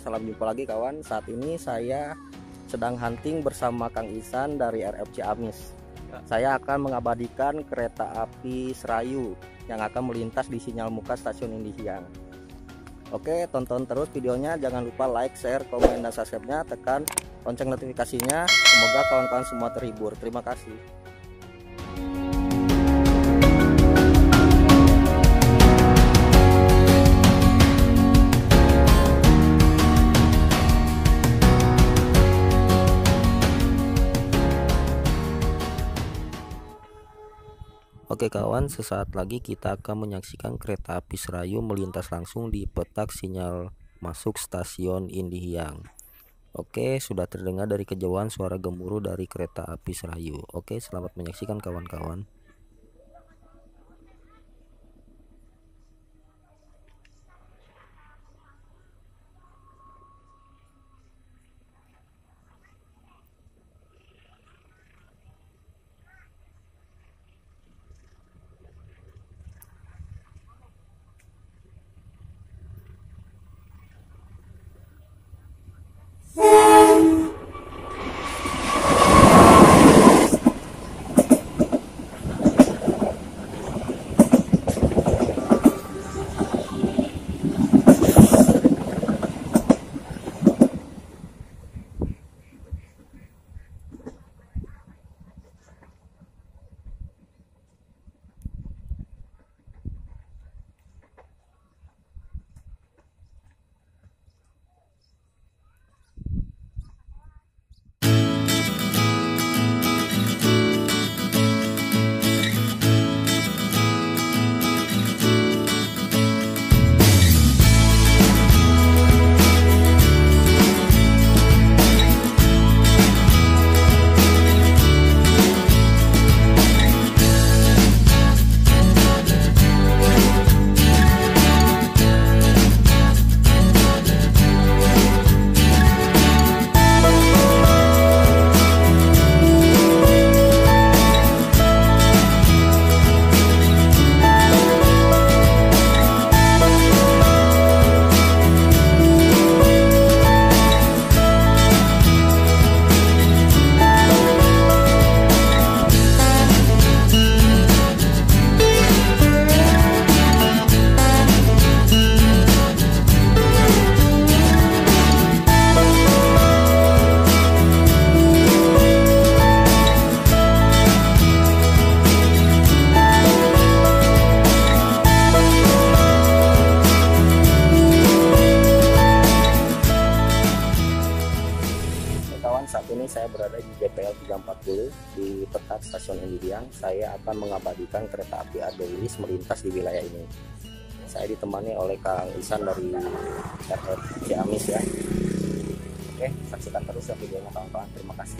Salam jumpa lagi kawan. Saat ini saya sedang hunting bersama Kang Isan dari RFC Amis. Saya akan mengabadikan kereta api Serayu Yang akan melintas di sinyal muka stasiun Indihiyang Oke tonton terus videonya. Jangan lupa like, share, komen, dan subscribe-nya. Tekan lonceng notifikasinya. Semoga kawan-kawan semua terhibur. Terima kasih Oke kawan, sesaat lagi kita akan menyaksikan kereta api Serayu melintas langsung di petak sinyal masuk stasiun Indihiyang. Oke, sudah terdengar dari kejauhan suara gemuruh dari kereta api Serayu. Oke, selamat menyaksikan kawan-kawan. 2020 di Petak Stasiun Indiang, saya akan mengabadikan kereta api Adonis melintas di wilayah ini. Saya ditemani oleh Kang Isan dari RR Ciamis ya. Oke, saksikan terus ya videonya kawan-kawan. Terima kasih.